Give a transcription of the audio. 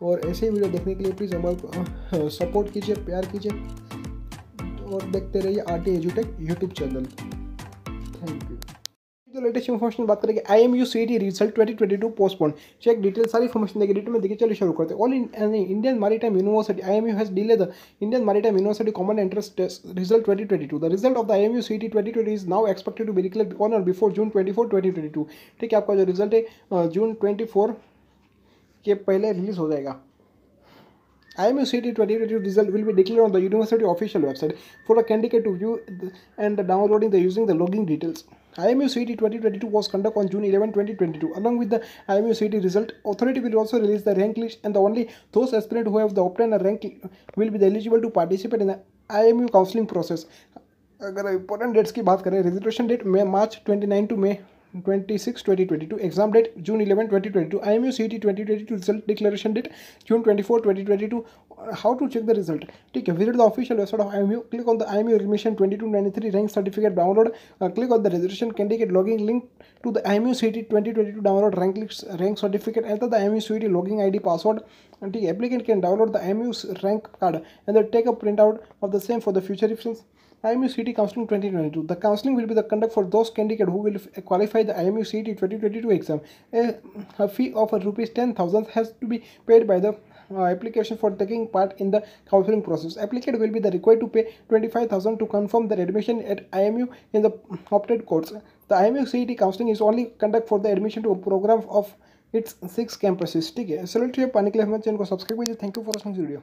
और ऐसे ही वीडियो देखने के लिए प्लीज़ हमारे सपोर्ट कीजिए, प्यार कीजिए और देखते रहिए आर टी एजुटेक यूट्यूब चैनल थैंक यू जो लेटेस्ट इन्फॉर्मेशन बात करेंगे I M U C result twenty twenty two postpone check detail सारी इन्फॉर्मेशन देखिए डिटेल में देखिए चलिए शुरू करते all in Indian Maritime University I M U has delay the Indian Maritime University common entrance test result twenty twenty two the result of the I M U C T twenty twenty is now expected to be declare on और before June twenty four twenty twenty two ठीक है, आपका जो result है June twenty four के पहले release हो जाएगा। I M C T twenty twenty result will be declare on the university official website for a candidate to view and downloading the using the logging details I M U C T twenty twenty two was conduct on June eleven twenty twenty two along with the I M U C T result authority will also release the rank list and the only those aspirant who have the obtain a rank will be eligible to participate in the I M U counselling process अगर important dates की बात करें registration date May March twenty nine to May 26 2022 exam date June 11 2022 IMU CET 2022 result declaration date June 24 2022 how to check the result ठीक है visit the official website of IMU click on the IMU admission 2293 rank certificate download uh, click on the registration candidate login link to the IMU CET 2022 download rank list rank certificate enter the IMU CET login ID password and the applicant can download the IMU rank card and then take a printout of the same for the future reference IMU CT Counseling 2022. The counseling will be the conduct for those candidates who will qualify the IMU CT 2022 exam. A, a fee of rupees 10,000 has to be paid by the uh, application for taking part in the counseling process. Applicant will be the required to pay 25,000 to confirm their admission at IMU in the opted course. The IMU CET counseling is only conduct for the admission to a program of its six campuses. ठीक है चलो ठीक है पाने के लिए हमारे channel को सब्सक्राइब कीजिए thank you for watching video